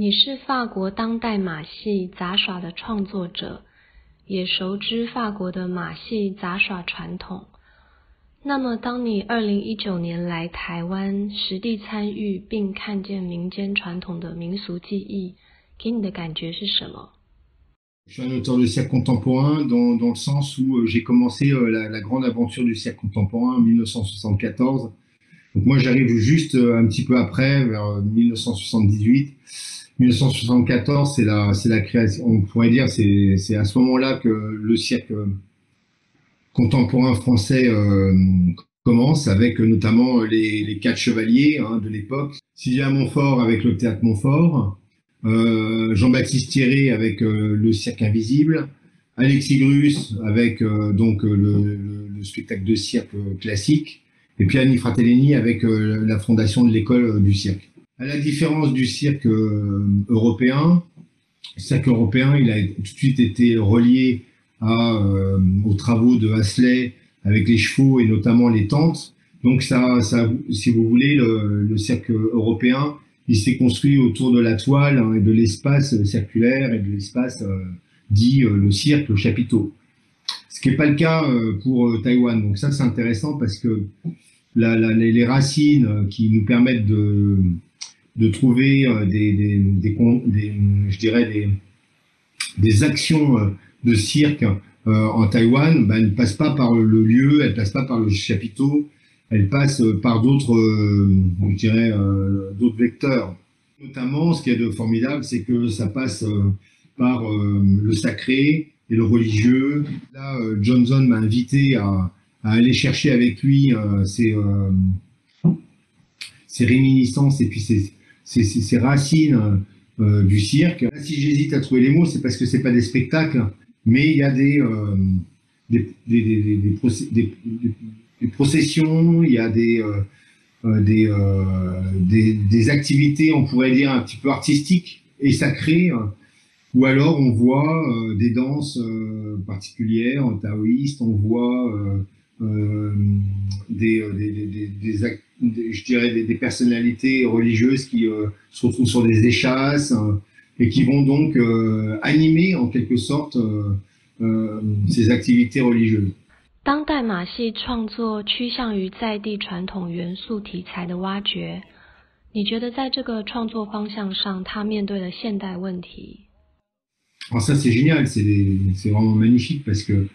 你是法国当代马戏杂耍的创作者，也熟知法国的马戏杂耍传统。那么，当你二零一九年来台湾实地参与并看见民间传统的民俗技艺，给你的感觉是什么？Je suis un auteur de cirque contemporain dans dans le sens où j'ai commencé la la grande aventure du cirque contemporain en 1974. Donc moi j'arrive juste un petit peu après, vers 1978. 1974, c'est la création. On pourrait dire c'est à ce moment-là que le cirque contemporain français euh, commence avec notamment les, quatre chevaliers hein, de l'époque. Sylvia Montfort avec le théâtre Montfort, euh, Jean-Baptiste Thierry avec euh, le cirque invisible, Alexis Grus avec donc le, le, spectacle de cirque classique, et puis Annie Fratellini avec la fondation de l'école du cirque. À la différence du cirque européen, le cirque européen, il a tout de suite été relié euh, aux travaux de Hasley avec les chevaux et notamment les tentes. Donc ça, si vous voulez, le, cirque européen, il s'est construit autour de la toile hein, et de l'espace circulaire et de l'espace euh, dit euh, le cirque, chapiteau. Ce qui n'est pas le cas pour Taïwan. Donc ça, c'est intéressant parce que la, les racines qui nous permettent de, de trouver des, des, je dirais des, actions de cirque euh, en Taïwan, ben, elle ne passe pas par le lieu, elle ne passe pas par le chapiteau, elle passe par d'autres, euh, je dirais, euh, d'autres vecteurs. Notamment, ce qui est de formidable, c'est que ça passe par le sacré et le religieux. Là, Johnson m'a invité à, aller chercher avec lui ses, ses, réminiscences et puis ses, ses, ses racines du cirque. si j'hésite à trouver les mots, c'est parce que c'est pas des spectacles, mais il y a des, euh, des, des, des, des, des, processions, il y a des, euh, euh, des, euh, activités, on pourrait dire, un petit peu artistiques et sacrées, ou alors on voit euh, des danses euh, particulières, taoïstes, on voit des, des, des, je dirais des, personnalités religieuses qui se retrouvent sur des échasses, et qui vont donc euh, animer en quelque sorte euh, euh, ces activités religieuses. 当代马戏创作趋向于在地传统元素题材的挖掘，你觉得在这个创作方向上，它面对的现代问题？Alors ça c'est génial, c'est c'est vraiment magnifique parce que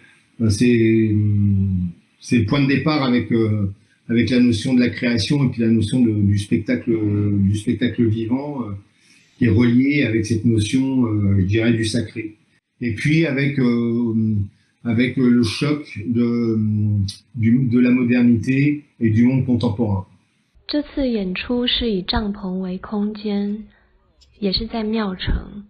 c'est c'est le point de départ avec avec la notion de la création et puis la notion de, du spectacle du spectacle vivant qui est relié avec cette notion, euh, je dirais, du sacré. Et puis avec euh, avec le choc de du, de la modernité et du monde contemporain. 这次演出是以帐篷为空间，也是在庙城。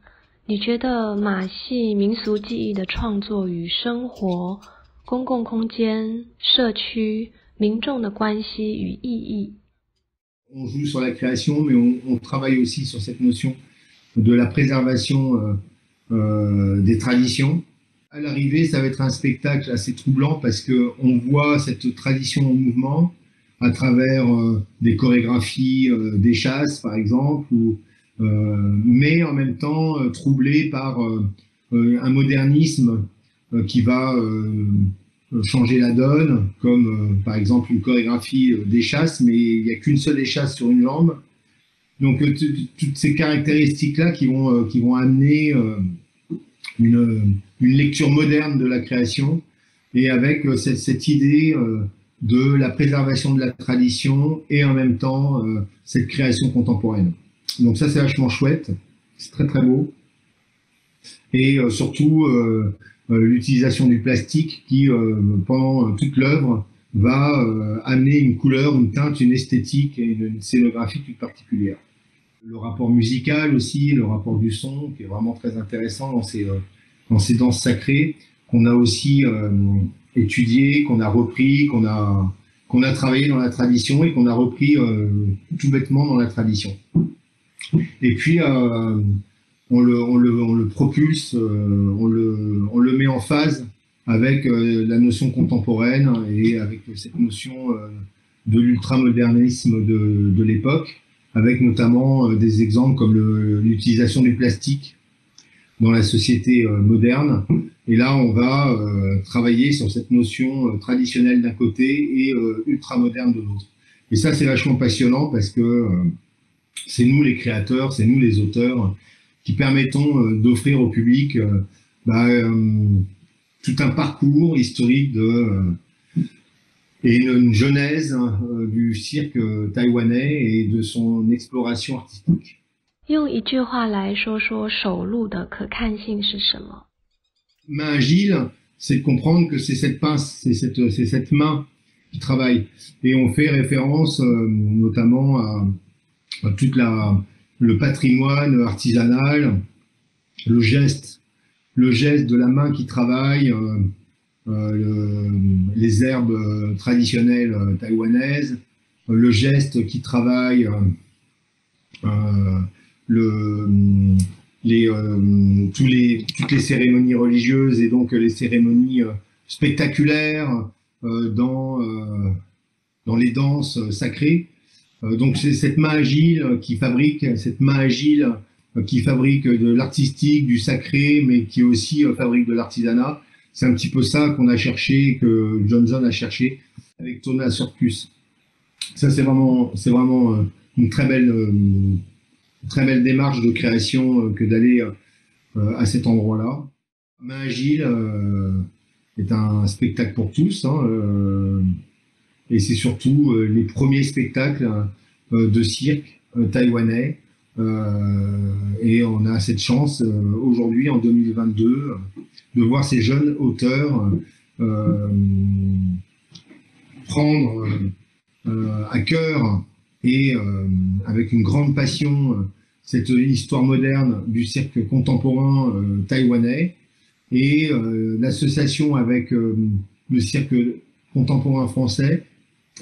你觉得马戏民俗技艺的创作与生活、 公共空间、社区、民众的关系与意义 on joue sur la création, mais on, on, travaille aussi sur cette notion de la préservation euh, euh, des traditions. À l'arrivée, ça va être un spectacle assez troublant parce que on voit cette tradition en mouvement à travers euh, des chorégraphies euh, des chasses, par exemple, ou, euh, mais en même temps euh, troublé par un modernisme qui va euh, changer la donne, comme euh, par exemple une chorégraphie euh, d'échasse, mais il n'y a qu'une seule échasse sur une jambe. Donc toutes ces caractéristiques-là qui vont, qui vont amener une, une, lecture moderne de la création et avec cette, cette idée de la préservation de la tradition et en même temps cette création contemporaine. Donc ça c'est vachement chouette, c'est très très beau. Et surtout euh, l'utilisation du plastique qui, euh, pendant toute l'œuvre, va euh, amener une couleur, une teinte, une esthétique et une, scénographie toute particulière. Le rapport musical aussi, le rapport du son, qui est vraiment très intéressant dans ces, dans ces danses sacrées, qu'on a aussi étudié, qu'on a repris, qu'on a, qu'on a travaillé dans la tradition et qu'on a repris tout bêtement dans la tradition. Et puis, on le, propulse, euh, on, le, met en phase avec euh, la notion contemporaine et avec cette notion euh, de l'ultramodernisme de, de l'époque, avec notamment des exemples comme l'utilisation du plastique dans la société moderne. Et là, on va travailler sur cette notion traditionnelle d'un côté et ultra moderne de l'autre. Et ça, c'est vachement passionnant parce que c'est nous les créateurs, c'est nous les auteurs qui permettront euh, d'offrir au public euh, bah, euh, tout un parcours historique de et une, une genèse hein, du cirque taïwanais et de son exploration artistique. Main agile, c'est de comprendre que c'est cette pince, c'est cette, cette, main qui travaille. Et on fait référence notamment à toute la, le patrimoine artisanal, le geste le geste de la main qui travaille, euh, euh, les herbes euh, traditionnelles taïwanaises, le geste qui travaille le, les, tous les, toutes les cérémonies religieuses et donc les cérémonies spectaculaires dans, dans les danses sacrées. Donc c'est cette main agile qui fabrique, cette main agile euh, qui fabrique de l'artistique, du sacré, mais qui aussi euh, fabrique de l'artisanat. C'est un petit peu ça qu'on a cherché, que Johnson a cherché avec Tona Circus. Ça, c'est vraiment, c'est vraiment euh, une très belle, très belle démarche de création que d'aller à cet endroit-là. Main Agile est un spectacle pour tous, hein, et c'est surtout les premiers spectacles de cirque taïwanais. Euh, et on a cette chance euh, aujourd'hui, en 2022, de voir ces jeunes auteurs euh, prendre à cœur et avec une grande passion cette histoire moderne du cirque contemporain taïwanais. Et l'association avec le cirque contemporain français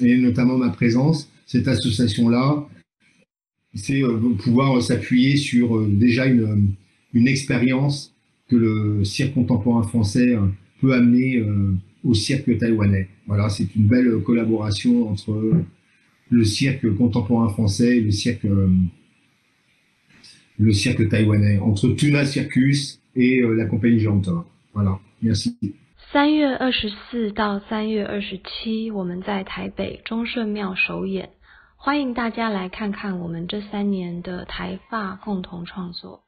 et notamment ma présence, cette association-là c'est euh, pouvoir s'appuyer sur euh, déjà une, expérience que le cirque contemporain français euh, peut amener au cirque taïwanais. Voilà, c'est une belle collaboration entre le cirque contemporain français et le cirque, le cirque taïwanais, entre Tuna Circus et la compagnie Jantor. Voilà, merci. 三月二十四到三月二十七，我们在台北中顺庙首演。欢迎大家来看看我们这三年的台发共同创作。